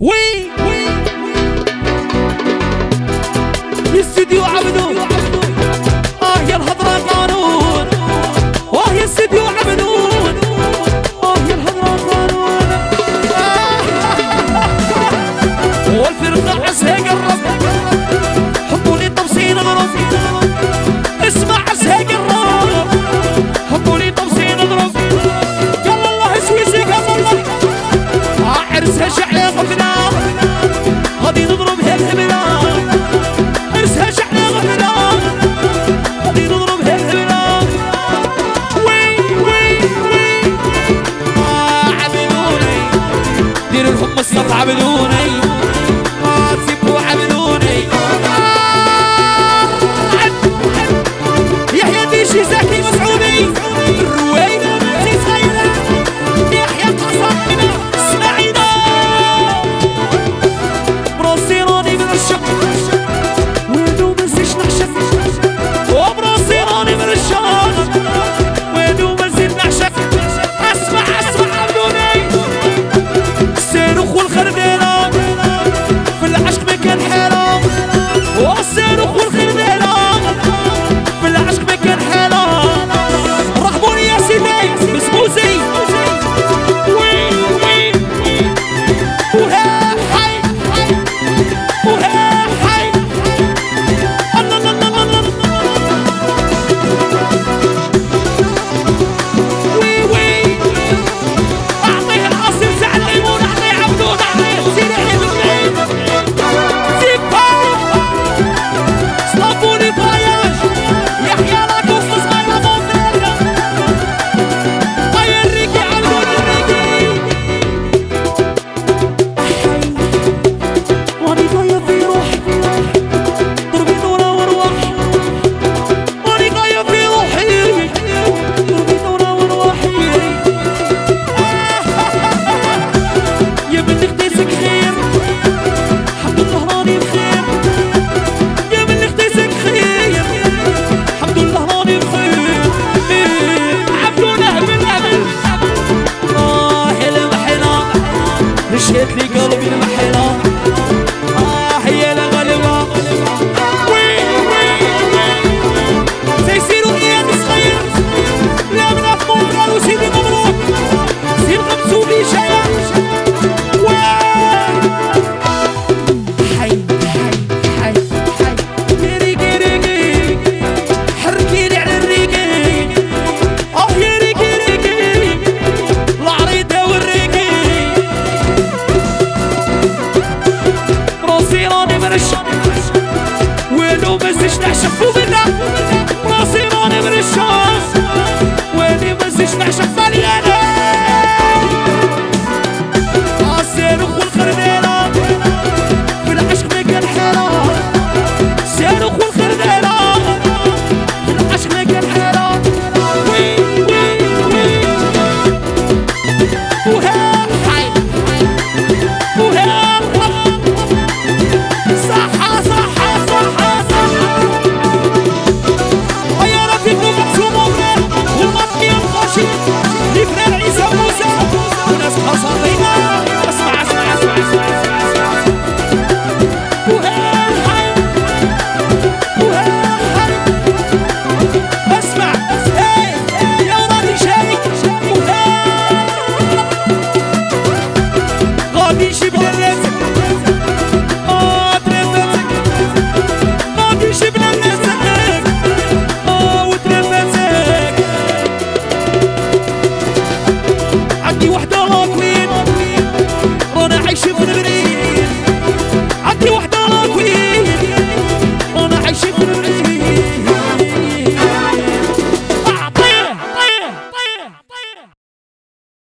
وي وي, وي. الاستوديو عبده مستطعب دونك مشيت لي قلبي المحيرة Quando me se está chapuvendo